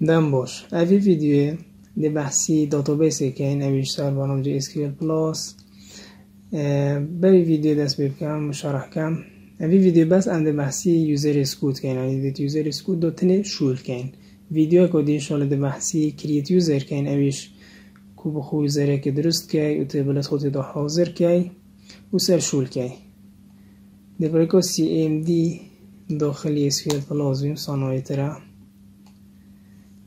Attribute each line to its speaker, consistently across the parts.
Speaker 1: باش. اوی ویدیو دی بحثی داتابیس که این برنامج اسکیل پلاس بری ویدیو دست بکم مشارح کم. اوی ویدیو بس اند بحثی یوزر اسکوت کن. یعنی دیت یوزر اسکوت دوتنه شول کن. ویدیو که دی شال دی بحثی کریت یوزر کن. اویش کو بخو یوزره که درست که و تبلت خود دا حاضر که و سر شول که دی برکو سی ام دی داخلی اسکیل پلاس بیم صنایع تره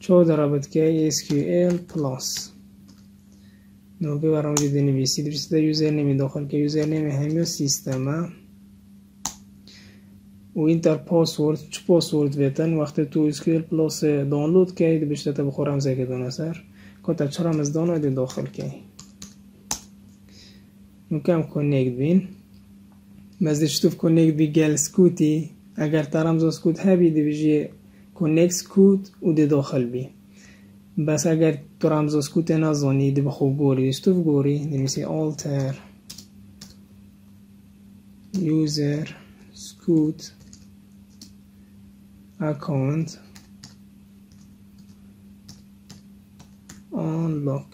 Speaker 1: چو چهارده رابطه SQL پلاس نوبه برای اونجا دنویسید برسیده یوزر نمی داخل که یوزر نمی همیو سیستم و اینتر پاسورد چه پاسورد بیتن وقتی تو اسکیل پلاس دانلود که دی بشته تا بخورم زگه دانه سر کتا چرا مزدان های داخل که نکم کنیکت بین. مزدی چطف کنیکت بی گل سکوتی. اگر ترمز سکوت هبی دی بجی کونکس کود او دی داخل بی. بس اگر تو رمز کود نزانی دی بخو گوری دیستو گوری نمیسی alter user scoot account unlock.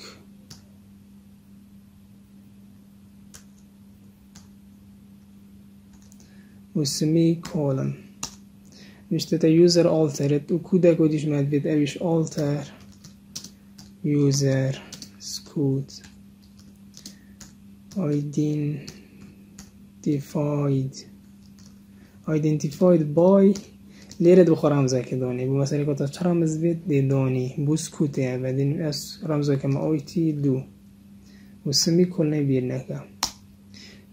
Speaker 1: سمی کولن نشتة user altered وكودا كوديش مدبت أبيش alter user scoot. Identified. Identified by. ليرد بخو رمزه که دانی بو مثلا کتا چه رمز بید دی دانی بو سکوته بعدين اس رمزه كما اوی تی دو و سمی کل بیر نکه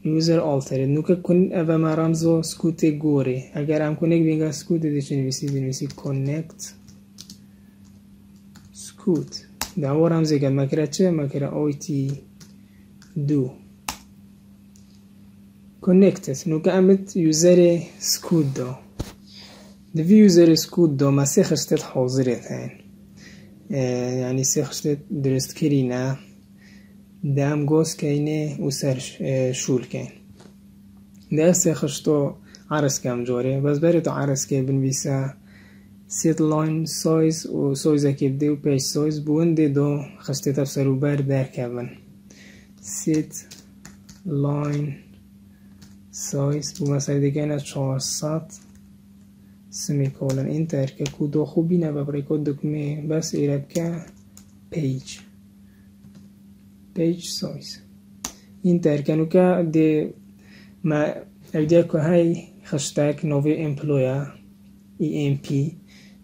Speaker 1: یوزر آلتره نوکه کن، او ما رمزو سکوت گوری، اگر هم کنید بینگا سکوت دیده چه نویسید بینویسید کنکت سکوت در او رمزی کنید مکره چه؟ مکره آی تی دو کنکت است امت یوزر سکوت دو دو یوزر سکوت دو ما سی خشتت حاضره تاین یعنی سی خشتت درست کری نه دام گوس کینه و سر شول کین ده سه خشتو عرس کم جوره. بس بری تو عرس که بنویسه. سیت لاین سایز و سایز که بده و پیج سایز بونده دو خشته تفسر و بر در کبن سیت لاین سایز بو مثلا دیگه اینا چهارصد سمی کولن انتر که کودو خوبی نه ببری کد دکمه بس ایرب که پیج page size Inter get the my idea que hai hashtag novi employer emp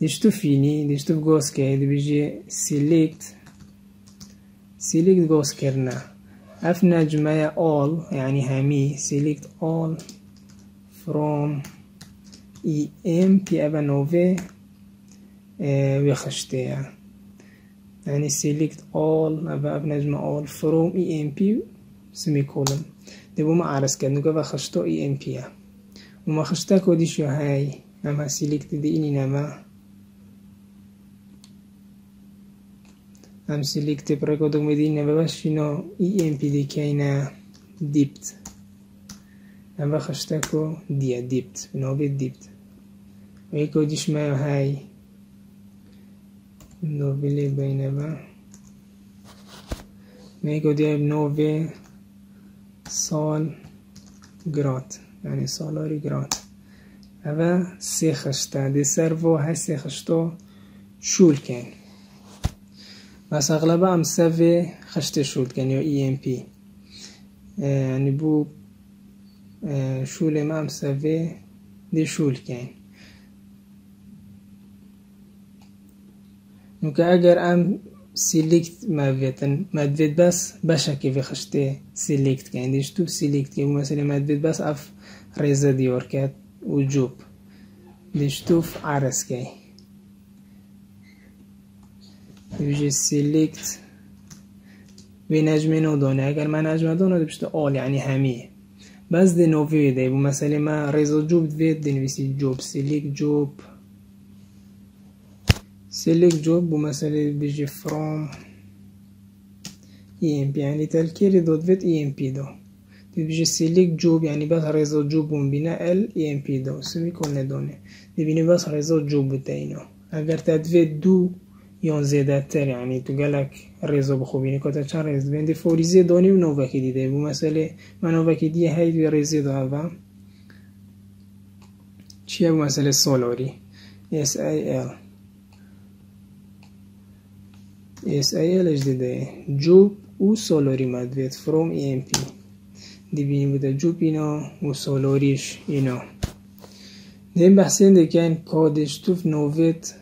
Speaker 1: This to fini this deci tu goske debije select select go goskerna افنا جماعة all يعني همي select all from emp ابا نوفي ويخشتيها يعني select all أبا بنجمع all from emp semicolon. دبو ما عرس كد نقول خشتو emp وما خشتا كودي شو هاي. أما select دي إني نما أم select بركو دو مدينة بس شنو؟ Emp دي كينا dipped أما خشتاكو دي dipped بنوبي dipped ويكو ديش ما هاي. nobile bainaba میگو دیه نوی سال گرات یعنی سالاری گرات. اوه سی خشته دی سر و هسی خشتو شول کن. بس اغلبه هم سوه خشته شول کن یا ای ام پی یعنی بو شول هم سوه دی شول کن. نوکە ئەگەر ئەم سیلیکت ماوێتن مادوێت بەس بەشێکی في خشتێ سیلیکت کەین دیش تو سیلیکت کە مەسەلی مادوێت بەس ئەف ڕێزە دیۆرکات و جوب. دیشتوف عرسکەی يجي سيلكت بنجم نودون اگر ما نجم دونه بشت اول يعني همية بس دي نوفي دي مثلا ما ريزو جوب دي دي نويسي جوب. سيليك جوب. Select job ومثلا بيجي from? Emp يعني تلكيري دوت فيت emp دو بيجي select job يعني بس ريزو جوب بنا ال emp دو سمي كون دونه ببینی بس ريزو جوب بتاينو اگر تدفيت دو یان زیده تر یعنی تو گلک ریزا بخوبینی کتا چند ریز بینده فوریزی دانی و نووکی دیده بو مسئله من نووکی دیه هی ریزی دا و چیه بو مسئله سولاری SIL Yes, I LHDD. Job u solorimat vet from EMP. Divinim de job ina u solorish ina. دیم بحثین که کادش توف نوویت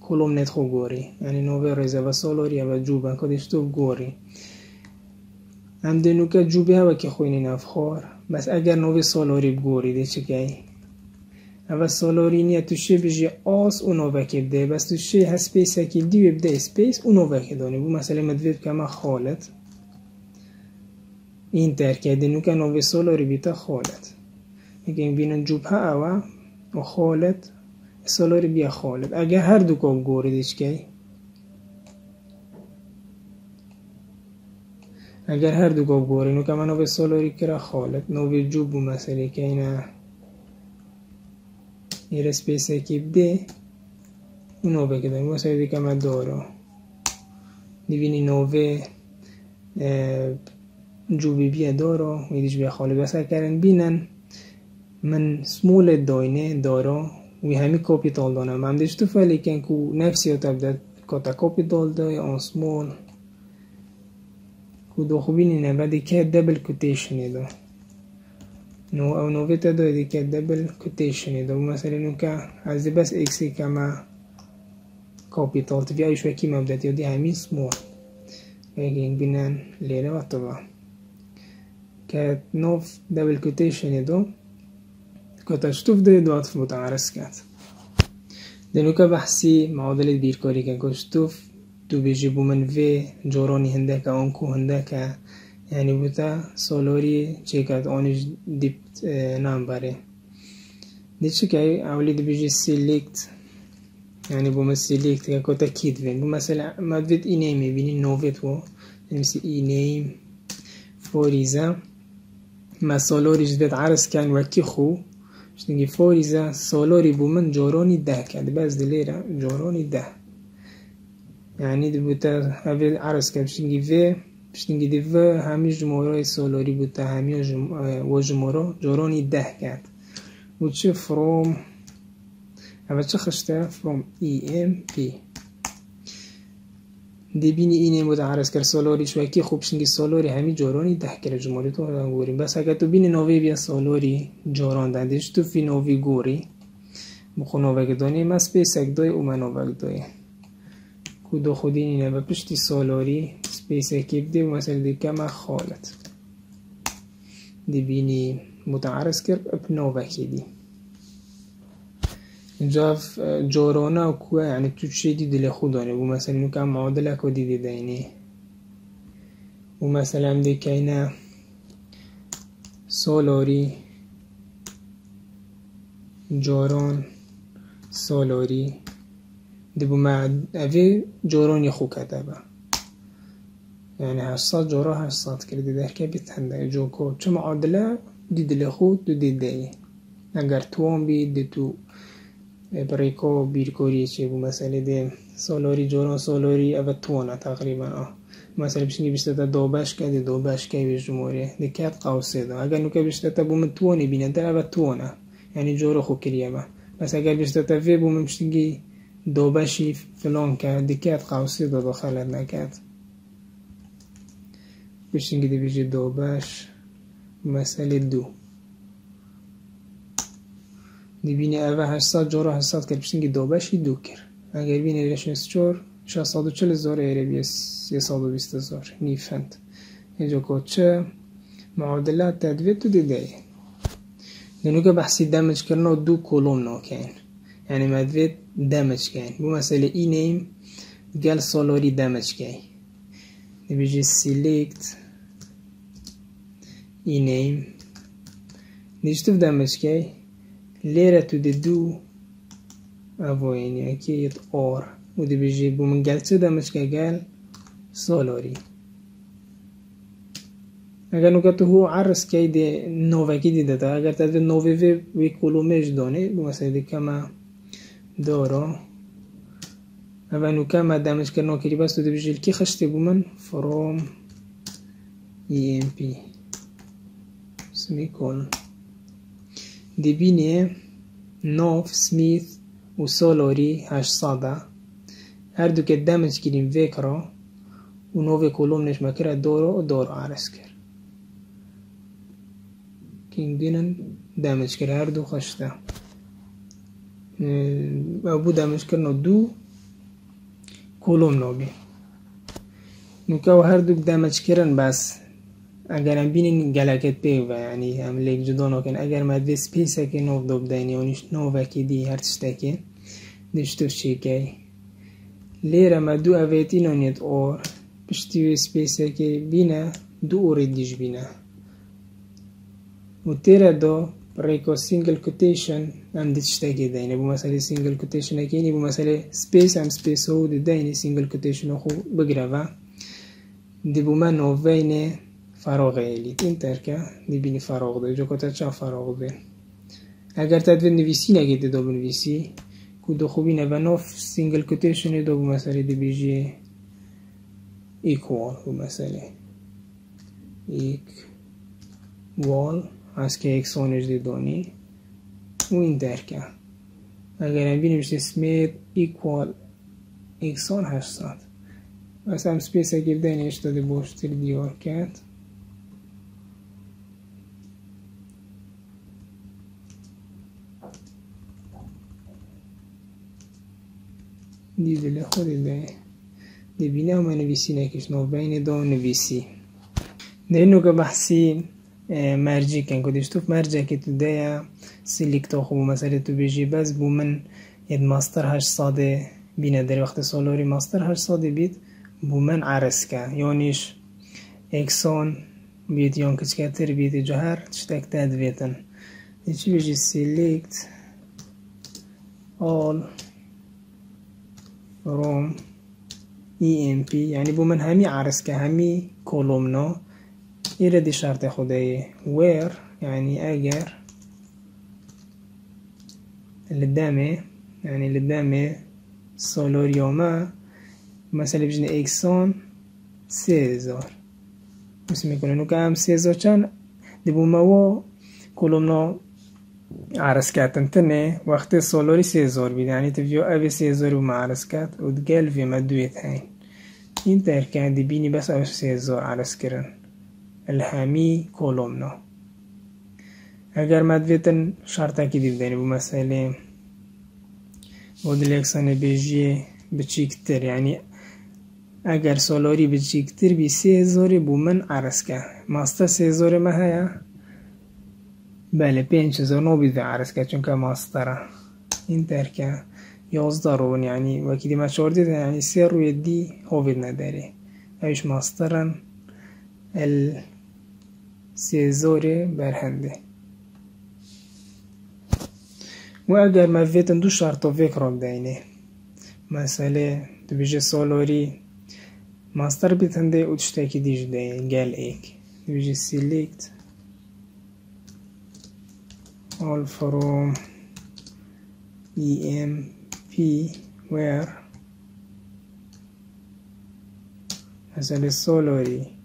Speaker 1: کلوم نت خو گوری یعنی نووی رزه و سالاری و جوبه کادش توف گوری هم دینو که جوبه هوا که خوینی نفخار بس اگر نووی سالاری بگوری ده چه که او سالارین یک توشه بجی آس او نو وکر ده بس توشه ها سپیس ها که دیوی بده سپیس او نو وکر دانه بو مسئله مدویب که همه خالت این تر که ده نو سالاری بیتا خالت اگه این بینن جوب ها او خالت سالاری بیا خالت اگه هر دو که گوری دیش اگر هر دو گوه گوه رو نو که ما نوه سالاری کرا خالت نوه جوب بو مسئله که اینا airspace ekip D unove che vengono serviti come ad oro divini 9 جوبی بیا دارو ویدیش بیا خالی بسر کرن بینن من سمول داینه دارو وی همی کپی تال دانم هم دیش تو فعلی کن کو نفسی و تبدت کتا کپی تال دای آن سمول کو دو خوبینی نبدی که دبل کوتیشنی دو نو تا دو دی که دبل کوتیشنی دو مثلا نو که از دی بس اکسی که ما کاپیتال تبی ایش وکی مبدت یا دی همین سمول اگه بینن لیره و طبعا که نوف دبل کوتیشنی دو كتشطف ده دو عطف متعرس كات دنوكا بحثي معادلة بيركاري كان كشطف دو بيجيبو من في جوراني هندكا اونكو هندكا يعني بوتا سولوري چيكات اونش ديبت نام باره. دي چكاي اولي دي بيجي سيليكت يعني بو سيليكت كا كوتا كيد فين بو مثلا ما دفت اي نيم بيني نوفيت و نمسي اي نيم فوريزا ما سولوري جدت عرس كان وكي خو؟ شتنگی فوریزا سالاری بو من جارانی ده کرد. باز دلیره جارانی ده. یعنی دی بوتا اوی عرض کرد شتنگی پشتنگی دیو همی جمعه سالاری بود تا همی و جمعه جارانی ده کرد. و چه فروم اما چه خشته؟ فروم ای ام ای دی بینی این ایم بود کرد سالاری شو اکی خوب شنگی سالاری همی جارانی ده کرد. جمعه تو را گوریم بس اگر تو بینی نووی بیا سالاری جاران ده دیش تو فی نووی گوری. بخو نووی گدانی مست به سکده او منووی گدانی کودو خودی نیه و پشتی سالاری سپیس اکیب دی و مثلا دی کم خالت دبینی متعرض کرد اپ نوکی دی اینجا جورانا کوه یعنی تو چی دل خود داره و مثلا اینو که معادله کو دیدی دینی و مثلا دی که اینا سالاری جاران سالاری دی بو ما اوی جارانی خو کده با یعنی هشتصد جارا هشتصد کرده در که بیت هنده جو کو چه معادله دی دل خود دو دیده اگر توان بید دی تو بريكو بيركوري چه بو مسئله ده سالاری جوران سالاری أو توانه تقریبا. آه. مثلا بشنگی بیشتر تا دو باش کردی دو باش که بیش جمهوری. ده کت قوسه ده اگر نوکه بیشتر تا بوم توانی بینه در أو توانه یعنی جورا خو با بس اگر بیشتر تا وی بوم بشنگی دو باشی فلان کرد ده کت قوسه ده دخلت نکرد. بشین که دو دابش مسئله دو. دیبینه اوه هشتصد جار و هشتصد کرد. بشین که دو کرد. اگر بینه رشنس چار شهستاد و چل زار ایره یه ساد و بیست زار نیفند. اینجا کچه معادله تدویه تو دیده. دنو که بحثی دمج کردن دو کلوم ناکن. یعنی مدوید دمج کن. بو مسئله اینیم گل سالاری دمج کن. سیلیکت ای نیم نیشتف دمج کن ليرة تددو افوين يعني أكيد اور ودي بيجيبو من قال تدا مش قال سولاري اگر نکته هو عرس که دی نووکی دیده تا اگر تا دی نووی وی کلومش دانه مثلا دی کما avem lucrat ma damage că nu o kiribas tu de bijil ki khash bumen from emp semicolon دبینه نوف سمیث و سولوری 800 هر دو که دمج کردیم ویک را و نوف کلومنش مکره دورو و دورو عرض کرد کینگ دینن دمج کرد هر دو خشته او بو دمج کردن دو نۆبی نوکەوە هەردووک دامەچکردن باس. ئەگەرم بینین گەلەکەت پێ ینی ئەم لێک جدۆنەکەن ئەگەر مادێ سپیسەکە نۆ دۆ بدەینەوەنیش نۆڤەکی دی هەر شتێکی دشتۆ شێکەی لێرەمە دوو ئەڤێتی نۆنێت ئۆر پشتی سپیسەکەی بینە دوو ئۆڕی دیش بینە و تێرە ریکو سینگل کوتیشن ام دیشته که دینه بو مسئله سینگل کوتیشن اکی اینه بو مسئله سپیس ام سپیس هاو دی دینه سینگل کوتیشن خو بگره و دی بو ما نووین فراغ ایلیت این ترکه دی بینی فراغ دی جا کتا چا فراغ بین اگر تا دوی نویسی نگید دو بو نویسی کو دو خوبی نو نوف سینگل کوتیشن دو بو مسئله دی بیجی ایک وال بو مسئله ایک وال از که é que são de Doni, این interca. اگر هم بینیم equal ایکوال اکسان هشتاد از هم سپیس اگر دنیش داده باشتر دیار کرد دیدل خود ده دبینه همه نویسی نکش نو بین دو نویسی نه نوگه بحثی مرجي كان مرجی شتوف تو دیا سیلیک سيليكتو خوب مسألة تو بیجی بس بو من يد ماستر هش ساده بین در وقت سالوری ماستر هش ساده بید بو من عرسكا يونيش بید بيت يون كتر بيت جهر تشتاك بیجی سیلیکت آل روم all from emp یعنی بو من همی عرس که همی کولومنو ایره دی شرط خدای ویر یعنی اگر لدامه يعني لدامه سولوريوما. مثلا بجن اكسون سيزار بس میکنه نو که هم سيزار چند دبو مو کلومنا عرض کردن تنه وقت سولاری سه هزار بید یعنی تبیو أو سه هزار رو عرض کرد و دگل وی مدویت هین این در دی بینی بس أو سه هزار عرض کرن الهمی کولومنا اگر مدویتن شرطه که دی بدنی بو مسئله مودیل بیجی بچیکتر یعنی اگر سولاری بچیکتر بی سه هزاری بو من عرض کرد ماستا سه هزار ما هیا؟ بله پێنج نۆبیت بە عرسکە چونکە ماستەرە این دەرکە یازدە ڕۆن ینی وەکی دیمە چۆردێت ینی سێ ڕوویە دی هۆبێت نەدەرێ ئەوش ماستەرن سێزۆرێ بەرهەندێ و ئەگەر مەڤێتن دوو شارتۆڤێک ڕۆکداینێ مەسەلێ دبژێ سۆلۆری ماستەر بیت هەندێ و شتێکی دیژ دەین گەل ئێک دبژێ سیلیکت all from emp where as a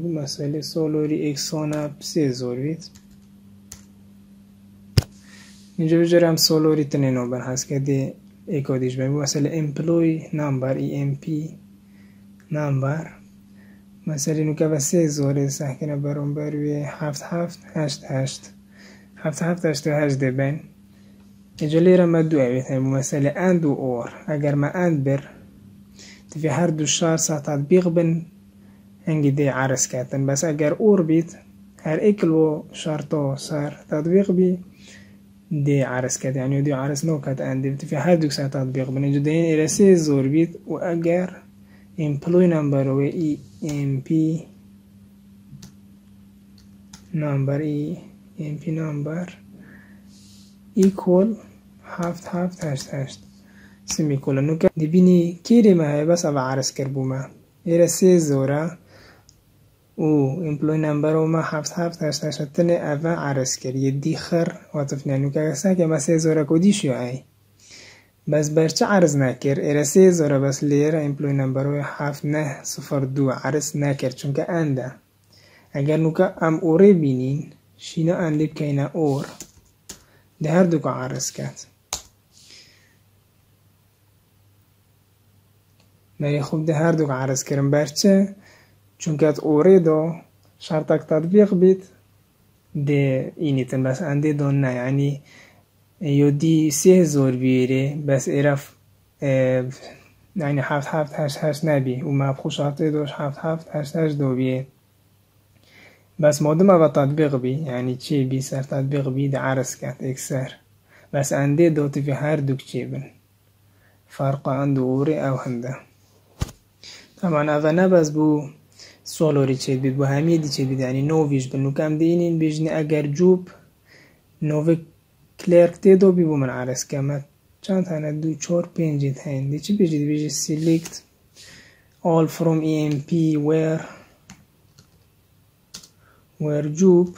Speaker 1: bu مسئله سولاری اکسانا سه زوروید اینجا بجرم سولاری تنه نوبر هست که دی اکادیش بیم مسئله امپلوی نمبر ای ام پی نمبر. مثلا اینو که سه زوره سحکنه برون بروی هفت هفت هشت هشت. هفت هفت هشت هشت دبن اینجا لیره ما دو اوید هم مثلا اند و اور. اگر ما اند بر تفي هر دو شار سا تطبیق بن. هنگی دی عرس کتن بس اگر اور بید هر اکل و شرطو سر تطبیق بی دی عرس کت یعنی دی عرس نو کت اند تفي هر دو سا تطبیق بن اینجا دین ایره سه زور بید و اگر employee number و emp number e emp number equal هفت هفت هشت هشت سمی کولن که دبینی کیری ما هی بس او عرس کر بوما ایره سه زورا أو number و ما هفت هفت هشت هشت تنه أو عرس کر یه دی خر واتف نانو که سا که ما سه زورا کدیش یو ای بس برچه عرض نکر ایره سه زاره بس لیره ایمپلوی نمبروی هفت نه صفر دو عرض نکر چونکه انده اگر نوکا ام اوره بینین شینا انده بکینه اور ده هر دو که عرض کرد خوب ده هر دو که عرض برچه اوره دو شرطك تطبيق بيت ده اینیتن بس انده دون نه. یعنی یو دی سه زور بیره بس ایرف یعنی هفت هفت هشت هشت نبی. و مبخو شرطه دوش هفت هفت هشت هشت دو بیه. بس مادم أو تطبیق بی. یعنی چی بی؟ سر تطبیق بی ده عرض کرد اکسر بس انده دوتی في هر دوک چی بن. فرق عنده اوره أو هنده. طبعا اوه نبز بو سولوری چید بید بو همی دی چید بید یعنی نوویش بن نوکم دینین بیجنی اگر جوب. نووی کلرک تێدۆ بی بۆ من عرەسکەمە چند هەنە دوو چۆر پێنجت هەین دیچی بێژی دەبێژی سیلکت all from emp where where جوب.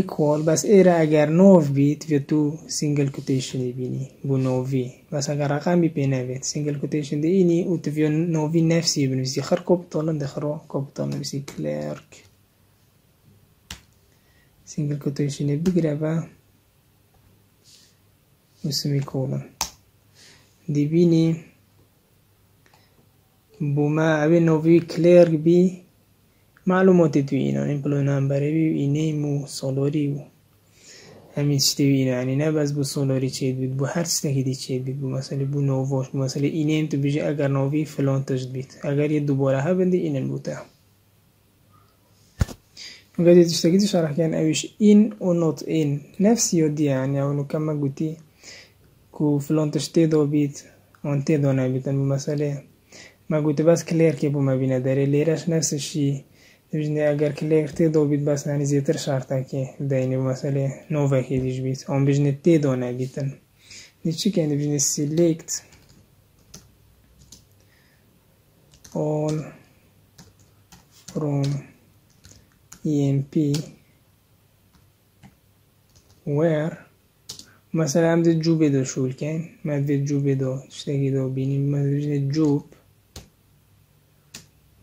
Speaker 1: Equal بس ئێرە ئەگەر نۆڤ بیت vێت تو سینگل کوتیشنی بینی بۆ نۆڤی بس ئەگەر ڕقامی پێ نەوێت سینگل کوتیشن دەینی و تڤێ نۆڤی نەفسی بنویسی خەر کۆپتۆڵن دەخڕۆ کۆپتۆڵ نویسی کلێرک single quotation بگرەوە و سمیکۆڵن دەبینی بوومە ئەوێ نۆڤی کلێرگ بی معلوماتی توینان ئیمپلۆ نامبەرەوی و ئینەیم و سۆلۆری و هەمین شتێوینانی نەبەس بوو سۆلۆری چێت بیت بوو هەر شتێکی دی چێت بیت بوو مەسەلی بوو نۆڤۆش بوو مەسەلی ئینەیم تو بژێ ئەگەر نۆڤی فلۆن تشت بیت ئەگەر یە دووبۆرە هەبندی ئینن بووتە وقد تشتكي شرح كان أويش إن و نوت إن نفس يودي يعني أو كما قلتي كو فلون تشتيدو بيت وان تيدو نبيت المسألة ما قلت بس كلير كيبو ما بينا داري ليرش نفس الشي تبجني اگر كلير تيدو بيت بس يعني زيتر شرطا كي دايني مسألة نوفا كي ديش بيت اون بجني تيدو نبيتن ديشي كان بجني select all from emp where مثلا عمد جوب دو شول كان مد جوب دو تشتاقي دو بيني مد جوب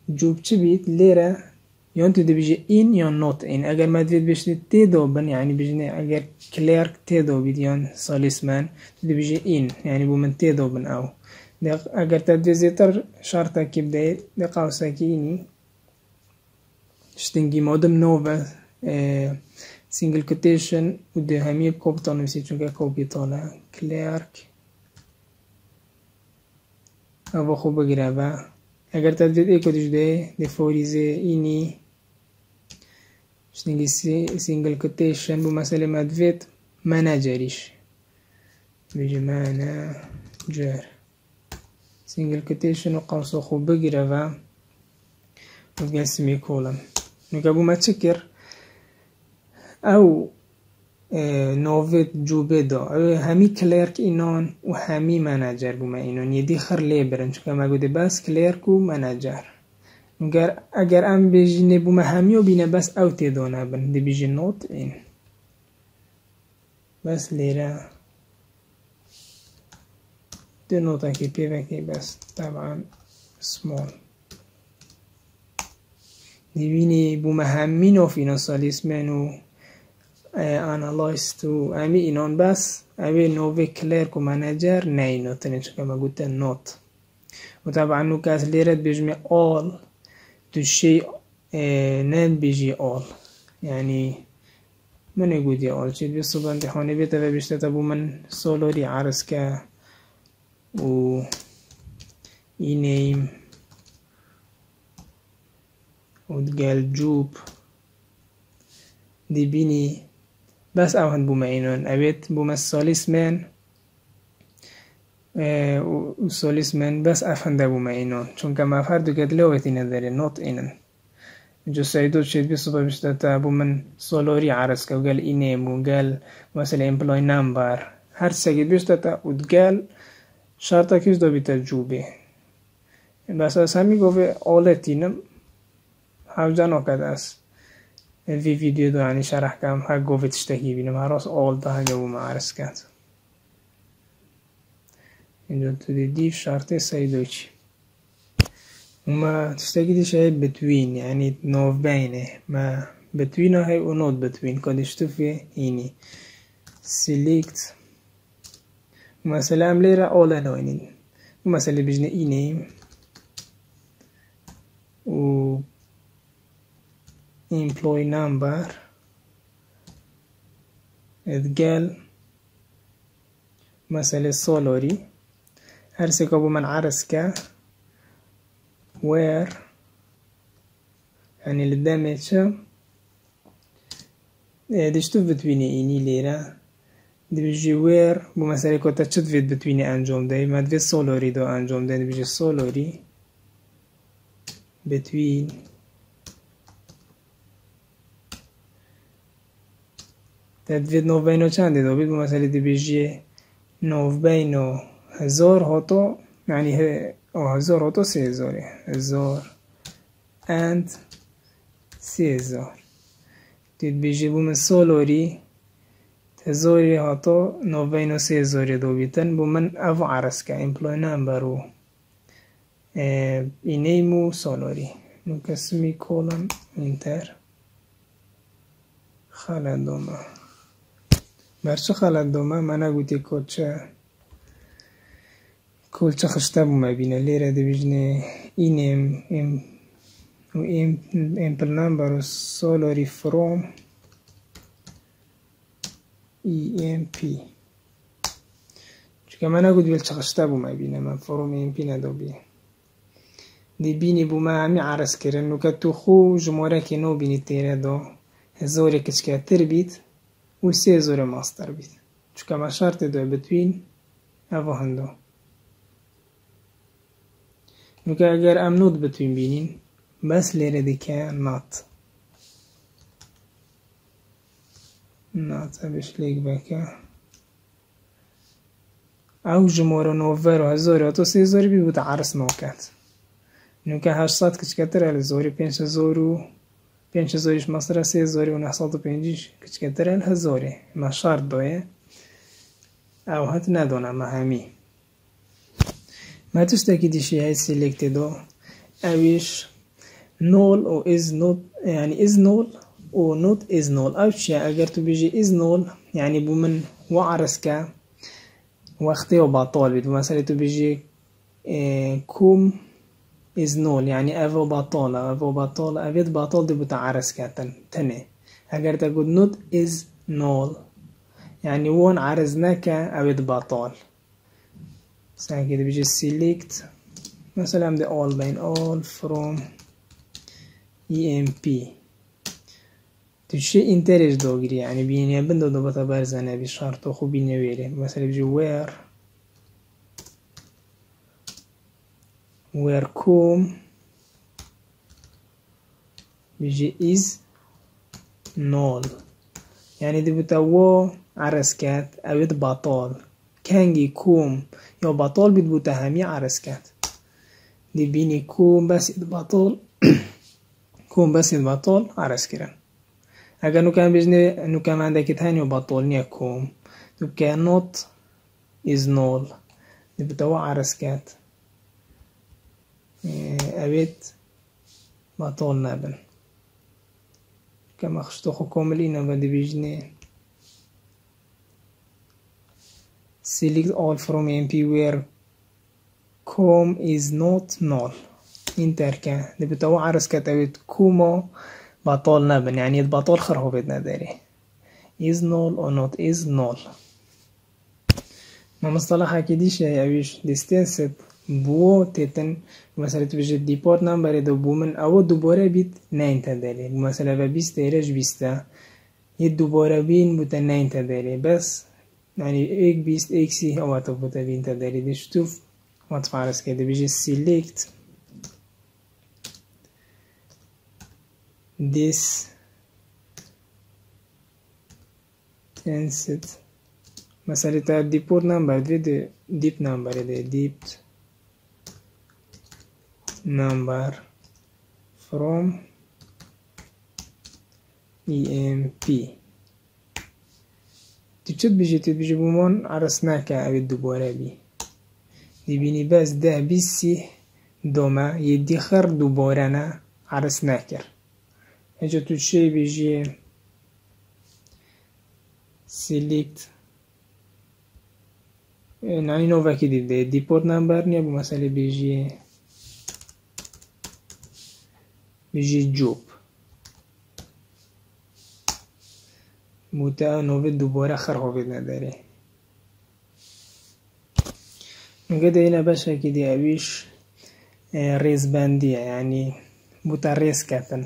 Speaker 1: جوب چه بيت ليرة يون تدي بيجي in يون not in اگر مدريد بيشتي تي دو بن يعني بيجي اگر كليرك تي دو بيت يون ساليسمان. تدي بيجي in يعني بو من تي دو بن أو. اگر تدي زيتر شرطة كي بداية دي قوسا كيني modem nova é, single quotation o de همه کوپتان نویسید که کوپیتانه کلرک أو خوب بگیره و اگر تدوید ایکو دیجده دی فوریزه اینی شنگی سینگل کوتیشن بو مسئله مدوید منجریش بيجي منجر سینگل کوتیشن و قوس خوب بگیره و وقال سمي كولن نقابو ما تشكر أو نوفيت جوبيدو أو همي كليرك اینان و همي مناجر بوما اینان يدي خر ليبرن چونکه ما گوده بس كليرك و مناجر اگر اگر ام بيجي بوما همي و بينه بس أو تيدونا بن بيجي نوت این بس ليرة دو نوتا كي بيفا بس طبعا small میبینی بوم همین و فینانسالیسمن و امی اینان بس اوی نووی کلرک و اینو تنه چکه ما گوته نوت و طبعا نو کس لیرت تو شی نه بیجی آل یعنی من آل چید بی صبح امتحانی بیتا و بیشتا تبو من سولوری عرض که و نیم وتقال دي بيني. بس أوهن بوما اينون أبيت بوما السوليسمان آه وسوليسمان بس افهن دا بوما اينون چون كما فردو قد لوتي نظري نوت اينن جو سيدو تشيد بي صبح بشتتا بومن سولوري عرسك وقال اينيم وقال مثلا امبلوي نمبر هر ساقي بشتتا وتقال شرطا كيش دو بيتا بس همي قوة اولتينم هاوجان وقت است في فيديو دو يعني شرح كام هاك قوفي تشتكي بينما راس اول ده هاجبو معارس كات اینجا تو دیدی شرط سیدوچ ما دوست دیدی شای بتوین یعنی نوف بینه. ما بتوین های او نوت بتوین کدش تو فی اینی سیلیکت مثلا هم لیرا اول این اینی. مثلا بجنه اینی. او. ایمپلوی نمبر ادگل مثلا سالاری. من عرسكا. where يعني اللي قدامك دي شتوف بتويني إني ليرة دي بيجي where بمثلا كنت تشتفت بتويني أنجوم داي. ما دي سولوري دو أنجوم داي. دي بيجي سولوري. between تدفيد نوف بينو چند دو؟ بيد بمثلا دي بيجي نوف بينو. هزار هاتو يعني او هزار هاتو سه هزاره. هزار and سه هزار. دید بیجی بوم سولوری هزاری هاتو نوین و سه هزاری دو بیتن. بومن او عرس که امپلوی نمبرو اینیمو سولوری نو کسمی کولن انتر خلد دوما برچه دوما من اگوتی کچه كل لیره دی بجنه اینم إم و إم امپل نمبر سولاری فروم ای إم پی چون من اگود بیل چخشتا بومبینه من فروم پی ندو بی دی بینی بوما همی عرس کرن نو که تو خو جموره که نو بینی تیره دو. هزاره کچکه تر بید و سی هزاره ماستر بید چون ما شرط دو بتوین اوه هندو. نوکە ئەگەر ئەم نوت بتوین بینین بەس لێرە دیکە نات ناتە بشلێک بەکە ئەو ژمۆرە نۆڤەر و هەزۆری تۆ سێ زۆری بی بوتە عرس نۆکات نوکە هەشسات کچکەترە لە زۆری پێنج زۆر و پێنج زۆریش مەسرە سێ زۆری و نەسەڵ و پێنجیش کچکەترە لە هەزۆری مە شار دۆیە ئەو هەت نەدۆنا مەهەمی ما تشتكي دي شي هاي سيلكتدو اويش نول أو از نوت يعني از نول و نوت از نول أو شي اگر تو بيجي از نول يعني بومن وعرسكا وقتي وبطال بيت مثلا تو بيجي كوم از نول يعني افو بطالة افو بطالة افيت بطال دي تن تنه اگر تقول نوت از نول يعني وون عرزناكا افيت بطال كده بيجي select. مثلا the all بين all from emp تشي انترج دوغري يعني بيني بندو دو بتا برزانه بشرط خو بيني ويري مثلا بيجي where where com بيجي is null. يعني دي بتاو عرسكات اويد باطال كانجي كوم. يو بطال بيد بوتهمي عرسكات دي بيني كوم بس بطال كوم بس بطال عرسكرن اگر نو كان بجني نو كان عندك تاني بطال نيا كوم تو كان نوت is null دي بتوع عرسكات أبيت بطال نابن كما خشتو كوم لينا بدي بيجني select all from EMP where comm is not null. انتر كان دي بتوع عرس كتبت كومو بطال نبن. يعني البطال خرهو بدنا داري is null or not is null. ما مصطلح اكيدي شيء اويش distance بو تتن. مثلا تبجي ديبورت نمبر دو بومن. أو دوباره بيت نين تداري مثلا بيست تيرج بيستا. يد دوباره بين بوتا نين تداري بس یعنی یک بیست اکسی هم تا بوده وینتا داریدش توف ما تفارس سیلیکت دیس تنسید مثلا تا دیپور نمبر دوی دی دیپ نمبر دی دیپ نمبر فروم ای پی تجد بيجي تبيجي بومون عرسناك أبي دوباره دی بینی باز ده بیسی دۆمە یدی خەر دووبارەنە عرص ناکرد اینجا تو چێ بێژێ سلیکت نانی نۆڤکی دیدێ دیپۆرت نامبەر نمبر بۆ مسئله بێژێ بێژێ جوب موتە نۆڤێ دووبۆرە خەرهۆڤێت نەدەرێ نگە دەینە بەشێکی دی ئەویش ڕێزبندیە ینی بوتە ڕێزکەتن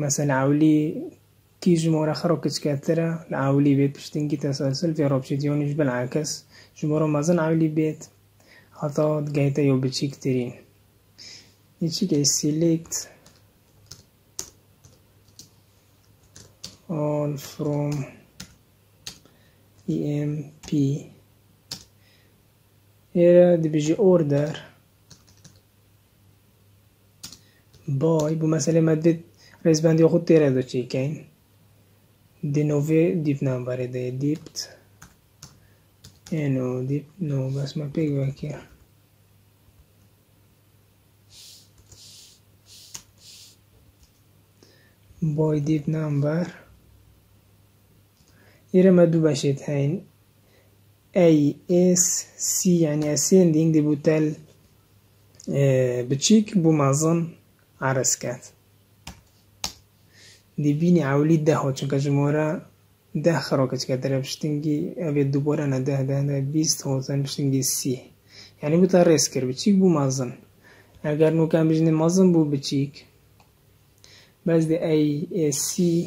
Speaker 1: مەسەل عولی کی ژمۆرە خەڕۆ کچکەترە لە ئاولی بێت پشتنگی تەسەسل فێڕۆپچیتیۆنیش بەلعکەس ژمۆرە مەزن ئاولی بێت هەتا گایتە یۆ بچیکترین هیچی select all from emp here دبيجي order. باي بو مثلا مدد رزبندی خود تیره دو چی کن دینووی دیپ نمبر ده دیپت اینو دیپ نو بس ما پیگ وکی باي دیپ نمبر ایره ما دو باشید هین A S C يعني ascending دي بوتال بتشيك بومازن عرسكات. دي بيني عولي ده چونکە ژمۆرە ده خڕۆکەچکە دەرە پشتنگی ئەبێت دووبۆرە نە ده ده بیست هۆزن پشتنگی سی یعنی بوتە ڕێز کرد بچیک بوو مازن ئەگەر نوکان بژنێ مازن بوو بچیک. بەس دی ئەی سی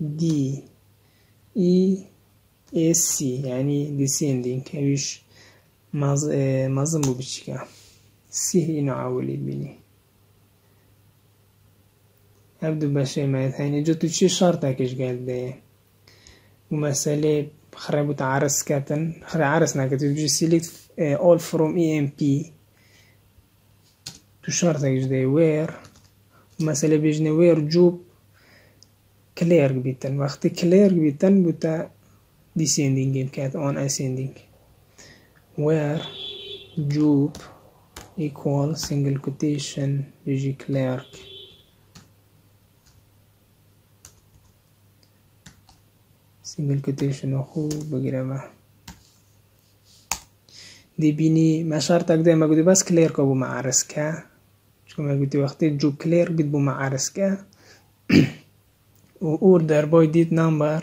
Speaker 1: دیکەیە دی ئی AC يعني descending هەویش مەزم بوو بچیکە سی نعاولی بینی هەب دوو بەشەی مایەت هەینێ جۆ تو چی شارتێکش گەلدەیە و مەسەلێ خڕێ بوو عرس کەتن خڕێ عرس ناکەت بژی سیلیت all from EMP تو شارتێکش دەی وێر مەسەلە بێژنێ وێر جوب کلێرگ بیتن وەختی کلێرگ بیتن بوتە descending cat on ascending where job equal single quotation bg clerk single quotation اخو بگیرم ديبيني ما شرطك دائما قلت بس كلير كابو مع عرسكا شو ما قلت وقتي جو كلير قد بو مع عرسكا و order boy did number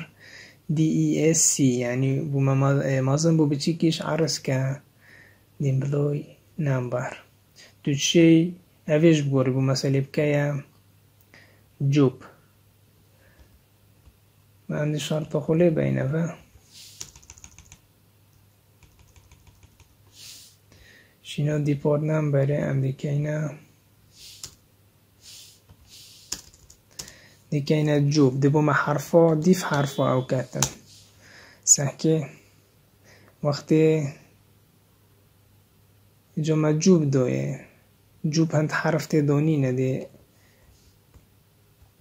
Speaker 1: DESC يعني بمازن بو بچيكيش عرسكا ديمبلوي نمبر. دوتشي اويش بگوری بو مسئله جوب؟ ما عندي شرط خلي بينه فا شنو ديبورت نمبر عندي كاينه de kaina job de boma harfo dif harfo awkatan sahke وقتی جو مجوب دویه جوب هند حرف ته دونی نده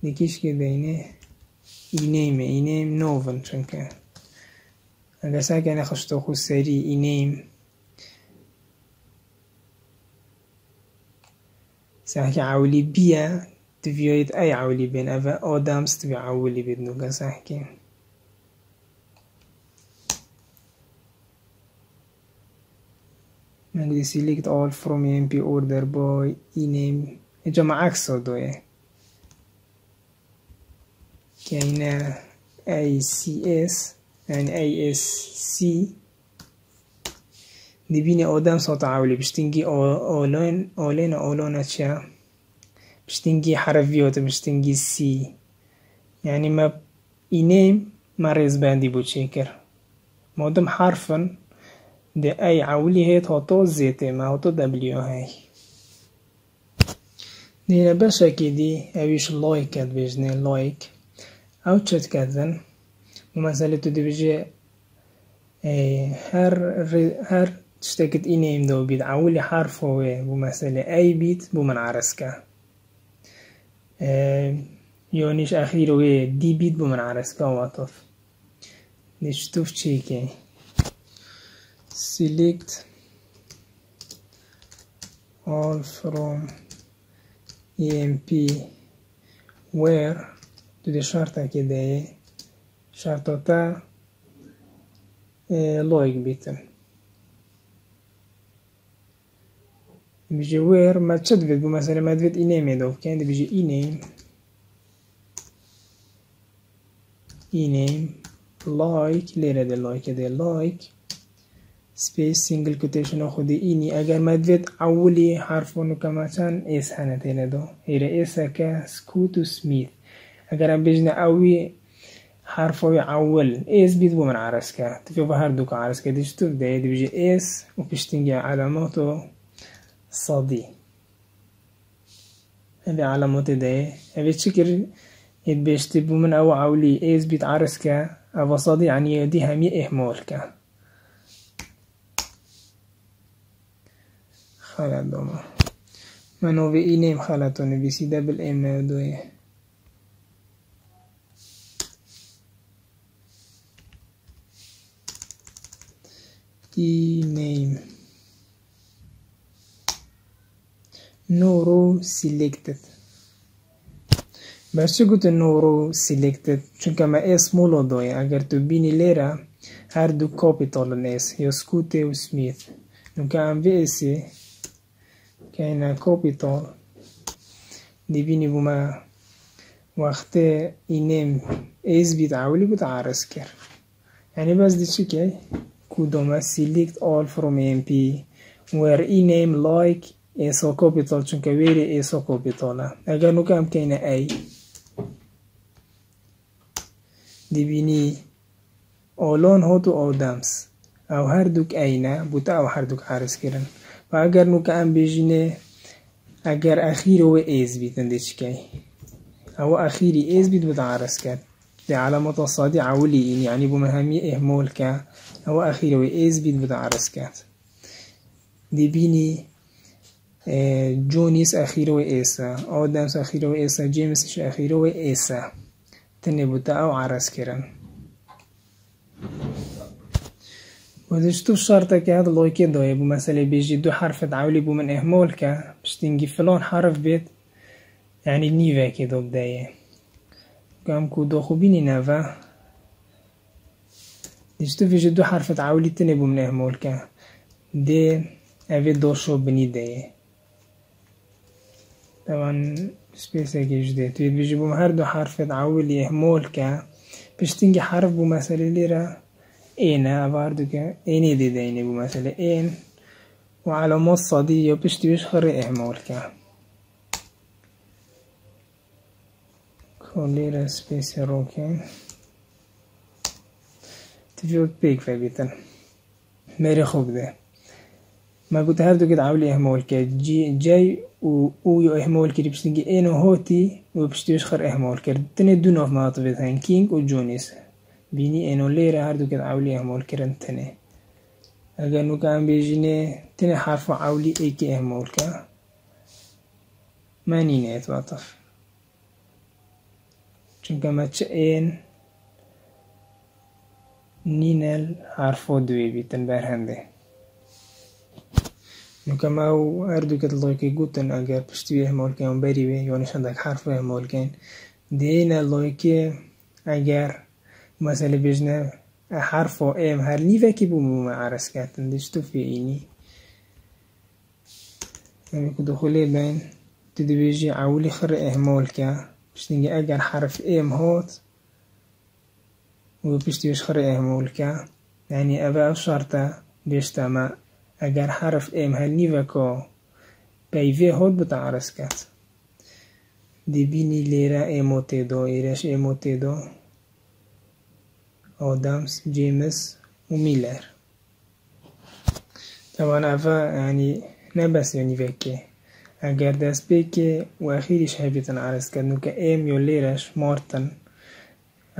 Speaker 1: دیکیش که بینه اینیم اینیم نوون چون که اگر ساکه نخشتو خود سری اینیم ساکه عولی بیا تبيت أي عولي بين أفا آدمس تبي عولي نوغا سحكي نقدر select all from MP order by ename جمع عكس دوية كاينة ACS يعني ASC نبيني آدم صوت عولي باش تنجي أولين أولين أولون أشياء بشتنجي حرفيوت بشتنجي سي يعني ما إنيم ما ريز باندي بوتشيكر مودم حرفا دي أي عولي هيت هوتو زيتي ما هوتو دبليو هاي دينا باشا كيدي أويش لايك كاد بيجني لايك أو تشت كادن ومسألة دي بيجي هر هر تشتكت إنيم دو بيد عولي حرفه بمسألة أي بيت بمن عرسكه يونيش أخير وي دي بيت بمن عرس كواطف نشتوف تشيكي select all from emp where? دو شرطة كده شرطة لويك بيتن بيجي وير ما تشدفت مثلا ما دفت إنيم يدو كان بيجي إنيم إنيم لايك ليرة دي لايك دي لايك سبيس سنجل كوتيشن أخذ إني. أجر ما دفت أولي حرف كما كان إس هنتين دو. هيرا إسا كا سكوتو سميث. أجر أم بيجنا أوي حرفه أول. إس بيت بومن عرسكا تفيو بهر دوك عرسكا ديش تف دي بيجي إس. وبيشتنجي علاماته صدي. هذه علامات ده هذه شكر يتبشتبو من أو عولي إيز بيت عرسكا أو صدي يعني دي همي إهمالكا خلا دوما. منو في إينيم خلاتوني بيسي ده بالإيم دوي. إينيم. no row selected بس قلت no row selected چونکه ما اس مولو دوی اگر تو بینی لیره هر دو کاپیتال نیست یا سکوت و سمیث نوکه ام وی اسی که اینا کاپیتال دی بینی بوما وقت اینم ایز بید عولی بود عرض کر یعنی بس دی چی که کدومه select all from mp where e name like ESO capital chunka veri ESO capital agar nuka am kaina ay dibini olon hotu odams. أينا بوتا أو هردوك عارس كرن فأجر نوكا أم بيجيني أجر أخير هو إيز بيت نديش كاي أو أخيري إيز بيت بوتا عارس كات دي علامة الصادي عولي يعني بمهامي إهمول كا أو أخير هو إيز بيت بوتا عارس كات دي بيني جونيس أخيرو إيسا أودامس أخيرو إيسا جيمس أخيرو إيسا تنبوتا أو عرس كرن ودشتو الشرطة كهذا لو كده يبو مثلا بيجي دو حرف تعاولي بو من إهمولكا باش تنجي فلان حرف بيت يعني نيفا كده بداية قام كودو خوبيني نافا دشتو في جدو حرف تعاولي تنبو من إهمولكا دي أبي دو شو بني دايه طبعا سبيس هيك جديد بيجيبوا هر دو حرف تعول يهمول كا باش تنجي حرف بو مثلا ليرا اينا باردو كا ايني دي ديني بو مثلا اين وعلى مصة دي باش تبيش خري اهمول كا كوليرا سبيس روكين تفيوت بيك فابيتن ميري خوب ده ما قلت هردو كده عاولي اهمول كا جي جاي و أو يو اهمول كري باش تلقي انو هوتي و باش تيشخر اهمول كر تني دونو ما طبيتهن كينج و جونيس. بيني انو ليرة هردو كده عاولي اهمول كرن تني. اگر نو كان بيجيني تني حرف عاولي ايكي اهمول كا ما نيني اتواطف چونکه ما چه این؟ نینل حرفو دوی بیتن برهنده كما أردو كتلوكي قوتن أجر بشتويه مولكين بريوي يعني عندك حرف مولكين دينا لوكي أجر مثلا بيجنا حرف ام هر نيفا كي بو معرس كاتن ديشتو في إني يعني كدخولي بين تدي بيجي عولي خر إهمول كا باش نجي أجر حرف ام هوت وبيشتويش خر إهمول كا يعني أبا شرطة بيشتما اگر حرف ام هنی کو پیوه هود بتعرس کت بینی لیرا ایموتی دو ایرش ایموتی دو. آدمس جيمس وميلر طبعا افا يعني نبس يعني فيكي اگر دست بيكي واخيرش هبيتن عرس كد نوكا ام يو ليرش مارتن.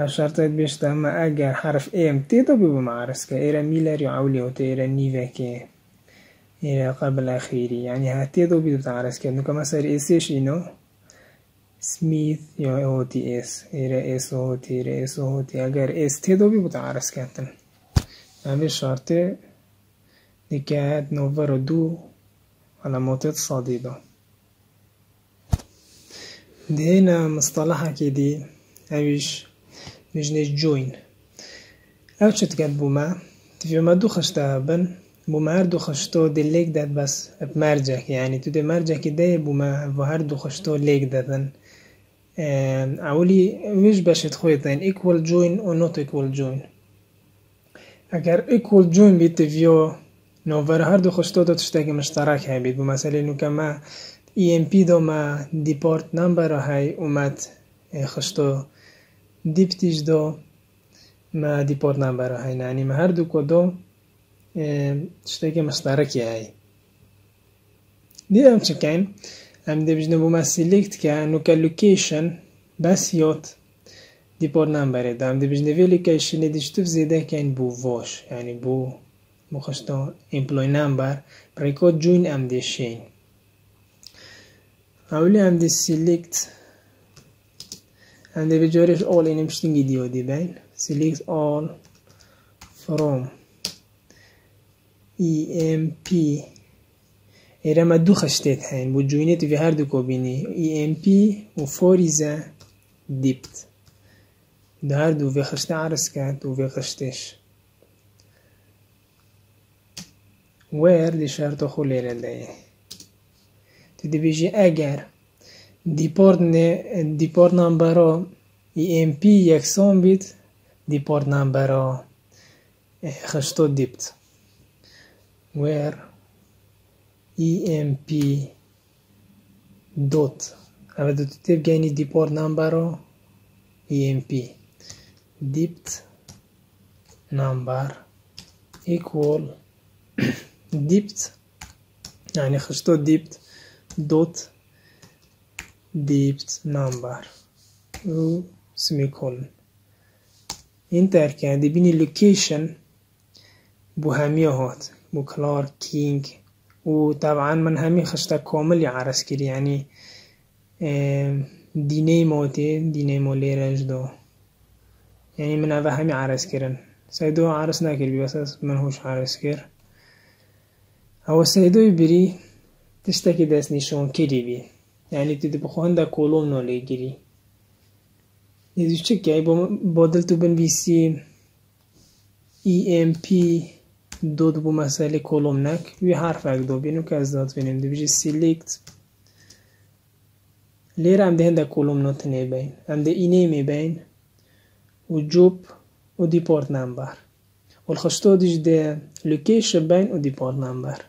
Speaker 1: شرطت بيش ما اگر حرف ام تيتو بيبو معرس كا ايرا ميلر يو عولي وتو ايرا نيفيكي إلى قبل الأخير. يعني هاتيدو بيدو تعرس كأنه كما سر إسيش إنو سميث يا أو تي إس إلى إس أو تي إلى إس أو تي أجر إس تيدو بيدو تعرس كأنتن يعني شرط دكات نوفر دو على موتة صديدة. دهنا مصطلحة كدي اوش نجنش جوين أو تشتكت بوما تفي ما بومerdو xşto dê lêk det bes mercekê yanî tu dê mercekê de yê bûme va her du xşto lêk dedin ewlî wê ji beşê xê tên equal join û not equal join. eger equal join bî tivyo نوڤر هەر دو خشتۆ دە تشتێکی مشتەراک هەبیت بۆ مەسەلی نوکەمە EMP دۆمە دیپۆرت نمبەرە هەی ومەت خشتۆ دیپتیش دۆ مە دیپۆرت نمبەرە هەینانی مە هەردوو کۆ دۆ ishtaga maslar akay Dedim chikan, hamda bizda bu select ka local location basiyot دیپار نمبره دم دی بجنه لوکیشن کشی ندیشتو زیده کن بو واش یعنی بو مخشتا امپلوی نمبر برای که جوین ام دی شین. اولی ام دی سیلیکت ام دی بجارش آل اینم شتنگی دیو دی بین سیلیکت آل فروم emp إذا ما دو خشتت هين بوجوينت في هر دو كوبيني emp و فوريزا ديبت ده هر دو في خشت عرس كات و في خشتش where دي شرطو خولي لديه تدبيجي اگر دیپورت نه دیپورت نمبرا ای ام پی یکسان بید دیپورت نمبرا خشتو دیپت where emp dot اما دو تیب گینی دیپورت نمبرا emp dipt number equal dipt يعني خشتو dipt dot depth number و semicolon انتر کرده بینی لوکیشن بو همی هات وكلارك كينج وطبعا من همي خشتة كامل يعرس كير يعني دينيموتي دينيمو ليرج دو يعني من هذا همي عرس كيرن سيدو عرس ناكر بس من هوش عرس كير او سيدو بري تشتكي دست نشون كيري بي يعني تدي بخوان دا كولوم نو ليجري يزيش تشكي بودل تو بنبيسي EMP دود بو مسئله کلوم نک وی حرف اگ دو obinu که از داد بینیم. دو بیجی سیلیکت. لیر هم دهن ده کلوم نوت نی بین هم ده اینه میبین. و جوب و دیپورت نمبر. و الخشتو دیش ده لوکیش بین و دیپورت نمبر.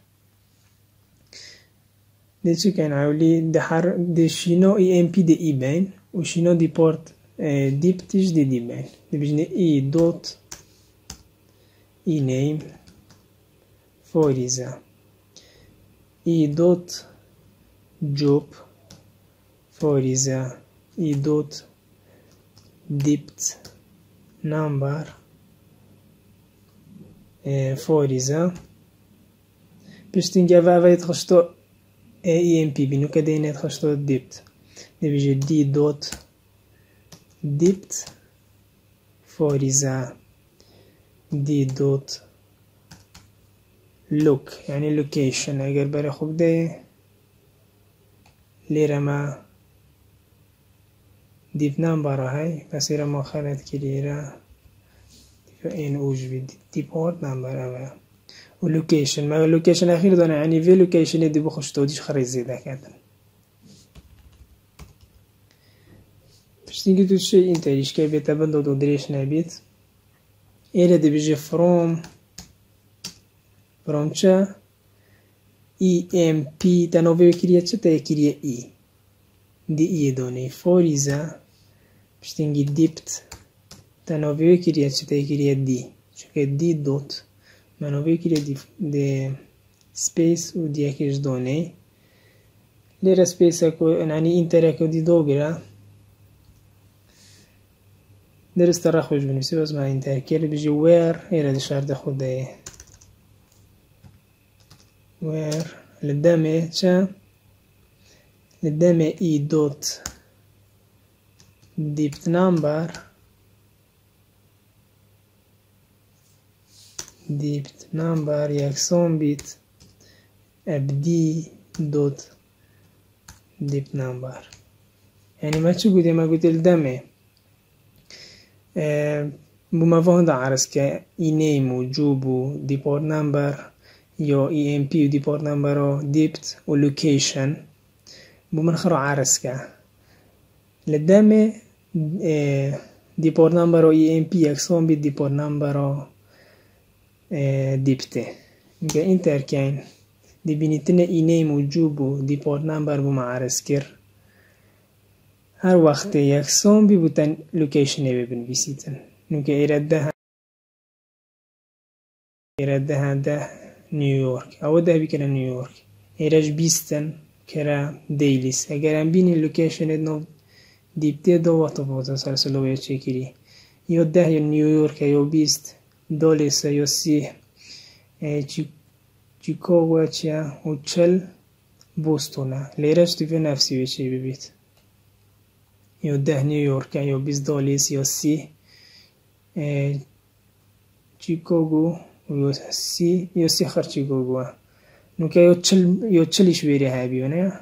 Speaker 1: ده چی کن؟ عولی ده هر ده شینو ای ام پی ده ای بین و شینو دیپورت دیپ تیش دی دی بین. ده بیجنه ای دوت ای نیم. foriza i dot job foriza i dot dipt number eh, foriza Pishtin gava يتخشتو AEMP بینو که دینت خشتو دیپت نبیجه دی دوت دیپت فوریزا دی دوت لوک یعنی لوکیشن اگر برای خوب ده لیره ما دیپ نام برا های پس ایره ما خلط کلیره این أوج بید دیپ هورد نام برا ولوكيشن ما لوكيشن أخير دون يعني في لوكيشن يدي بخش توديش خريج زيدا كاتن باش تيجي تشي إنت ليش كي بيتا بندو دو دريش نابيت إلى دي بيجي فروم فروم تشا اي ام بي تانوفي كريا تشا تا كريا اي دي اي دوني فوريزا باش تيجي ديبت تانوفي كريا تشا تا كريا دي شكا دي دوت Mano vekile de, de space ودي يكيش دوني ليرا سبيس اكو يعني انتر اكو دي دوغرا درست ترخوش بنفسي بس ما انتر كير بيجي وير إلى دي شهر دخل ده وير للدامي تشا للدامي اي دوت ديبت نمبر ديبت نمبر يكسون بيت ابدي دوت ديبت نمبر يعني ما تشو قلت ما قلت الدمي آه بما فهند عرس كا اي نيم و جوب و ديبورت نمبر يو اي ام بي و ديبورت نمبر ديبت و لوكيشن بما نخرو عرس كا لدمي آه ديبورت نمبر اي ام بي يكسون بيت ديبورت نمبر دیپته میگه این ترکین دیبینیتن اینه موجود و دیپورت نمبر بو معرض کر هر وقت یکسان بی بودن لوکیشنه ببین بیسیتن نوکه ایرده ایرده هنده نیویورک او ده بی کنه نیویورک ایرش بیستن کرا دیلیس اگر هم بینی لوکیشن نو دیپته دو وقت بوده سرسلو یا چکری یا ده یا نیویورک یا بیست dole sayosi چیکاگوچیا و چل بوستونه لیرش دیوی نفسی بچه ببید یا ده نیویورک یا بیست دالیس یا سی چیکاگو یا سی یا سی خر چیکاگو نوکه یا چل یا چلیش بیری هبیو نه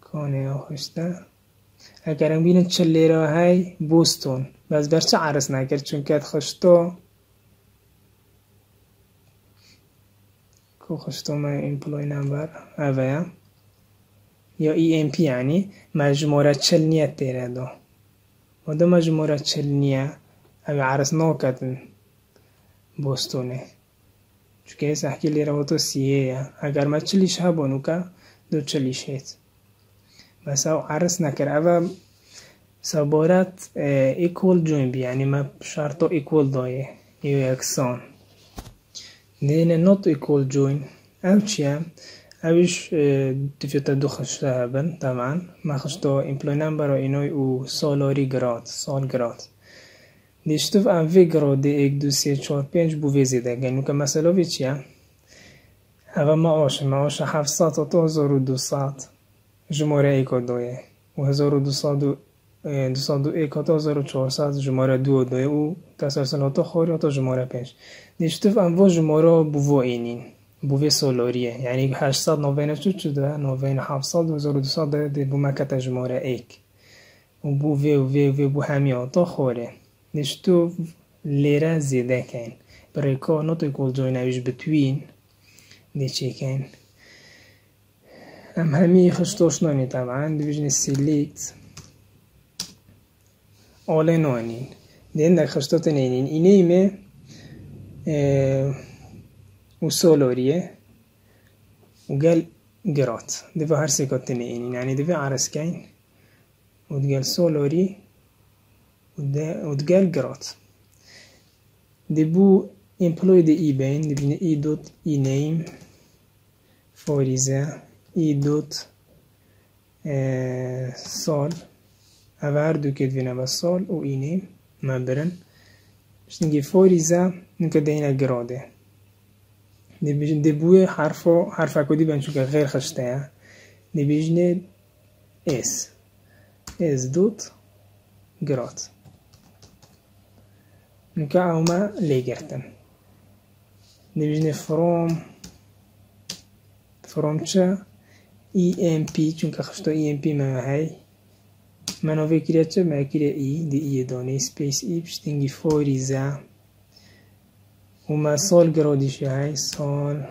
Speaker 1: کانه آخشته اگرم بینن چل لیره های بوستون. بس برچه عرس نکرد؟ چون که خشتو کو خشتو ما امپلوی نمبر اوه. یا ای ام پی یعنی مجموعه چل نیت تیره دو. و دو مجموعه چل نیه. اوه عرس نوکتن بوستونه چون که سحکی لیره و تو سیه اگر ما چلیش ها بونو که دو چلیش هید بس أو عرس نکر اوه سبارت equal join بی یعنی ما شرطو equal دایه یو یکسان دینه not equal join. أو چیه اوش تفيتا دو خشته هبن طبعا ما خشتو employ number و اینوی أو سالاری گراد سال گراد دیشتف انویگرو دی یک دو سه چهار پنج بو ویزی دگه نو که مسئله وی چیه هوا معاش معاش 700 تا 1200 جمهوری دو دویه و 1200 201 تا 1400 جمهوری دو دویه و تسلسل تا خوری تا جمهوری پنج دیشتف انوا جمهوری بو و اینین بو وی سولاریه یعنی 894 چوده 9700 2200 دی بو مکت جمهوری ایک و بو وی و وی و بو همیا تو خوره دیشتو لیره زیده کن برای که not equal join اویش between. دی چی کن ام همی خشتوش نانی طبعا دیویژن سیلیکت all noinin. Det enda خشتات نينين إنيمة وسولورية وقال قرات دفع هر سيكوت نينين يعني دفع عرسكين وتقال سولوري وتقال قرات دبو employ the e بين دبنا e dot e name for is e dot sol avardu che viene vassol o ini memberen شتنجي فوريزا نكا دينا جرودة دي بوي حرفو حرف كودي بنشوك غير خشتها دي بيجني اس اس دوت جرات نكاع ليجرتن نبيجني فروم فروم تشا اي ام بي چونك خشتو اي ام بي ما هاي منو بكريا تشا ما كريا اي دي اي دوني سبيس اي بش تنجي فوري زا هما سول جروديش هاي سول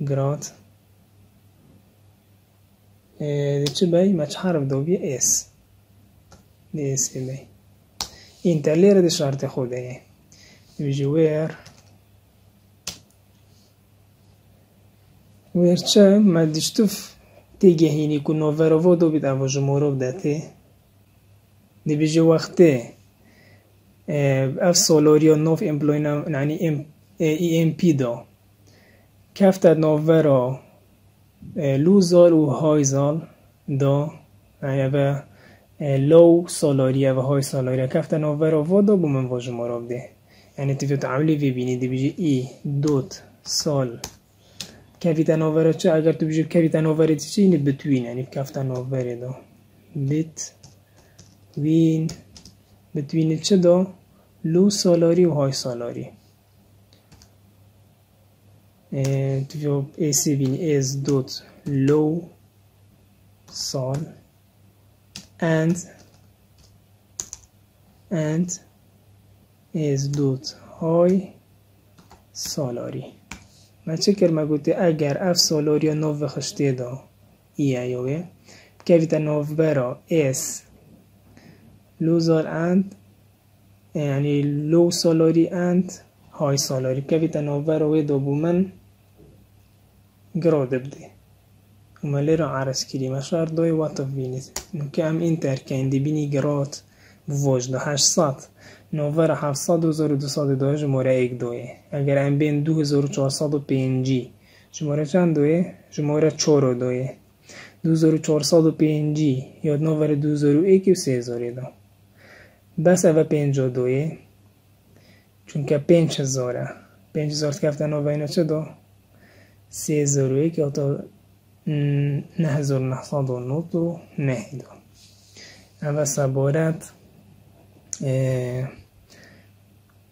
Speaker 1: جراد دي تشباي ما تحارب دو بي اس دي اس بي interliere di sorte خودمه ویژه where ویرچه ما دیشتف تیگه هینی کنو ورو دو بید اوازو مورو بدته نبیجه وقته اف سولوریا نوف امپلوینا یعنی ام ای ام پی دا کفت نوورا لوزال و هایزال دا یعنی لو salarier و های salariekaften کفتن over vad då man vad som har av det. یعنی تو عملی وی بینی دی بجی ای دوت سال. کافیت انوور چه؟ اگر تو کفیتن over انوور چی اینی یعنی بتوین یعنی over انوور دو. بیت وین بتوین چه دو؟ لو سالاری و های سالاری تو ایسی بینی از دوت لو سال. And and is دوت. های سالاری. ما چه کرد گوتی اگر اف سالاری نو خشتی دا. ای ایوه. نوف برا اس. لوزار اند. يعني لو سالاري اند. هاي سالاري برا ويدو بومن. جراد بدي Humalero Araskirimas ardoi Watovvinit, ما Interca Indibini Gerot, Vojdo Hashsat, Novara Hafsad و زار دوصد دو شماره یک دوه اگر ام بین دو هزار چهارصد و پینجی شماره چند دوه شماره چور و دوه دو زار چهارصد و پینجی یاد نوار دو زار و یک و سه زاره دو. دست او پینج و چون که پینج هزاره. پینج هزار اینا چه دو؟ سه زار و یک یا تا 9909 و 9 دو اوه سبارت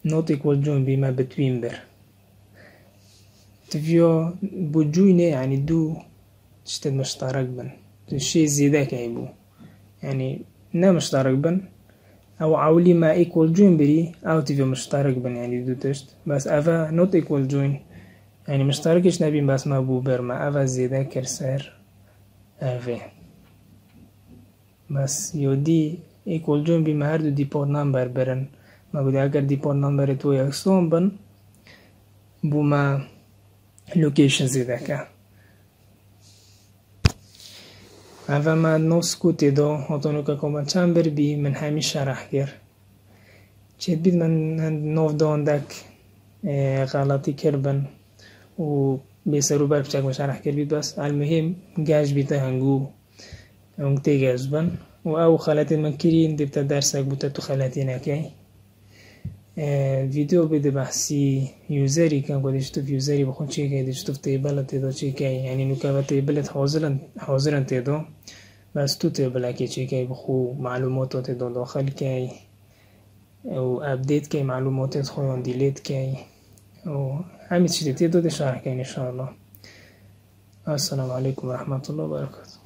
Speaker 1: not equal join بما between بر. تفيو بجوينه يعني دو تشتد مشترك بن. الشي زيدا كيبو يعني نا مشترك بن أو عولي ما ايكوال جوين بري أو تيفي مشترك بن يعني دو تشت. بس أفا نوت ايكوال جوين يعني مشتركش نبين بس ما بو بر ما. افا زيدا كرسر افي بس يو دي ايكوال جوين بي ما هر دو دي پور نمبر برن. ما بودي اگر دي پور نمبر تو يكسون بن بو ما لوكيشن زيدا که. اول من نو سکوتی دو هاتونو که کما چند بر بی من همی شرح گر چید بید من نو داندک غلطی کربن بیسرو بر مش مشرح کر بید بس المهم گش بیت هنگو. هنگ تیگ از بن و او خالتی من کرین دیبتا درس بوتا تو خالتی نکی. ویدیو بیده بحثی یوزری کن کو دیشتو یوزری بخون چی که دیشتو تیبل تیدا چی که. یعنی نو که تیبلت حاضرن حاضرن دو بس تو تیبل اکی چی بخو معلومات دو داخل که او اپدیت که معلومات خویان دیلیت که او همین چیزی. دو دشارکین انشاءالله. السلام علیکم و رحمت الله و برکاته.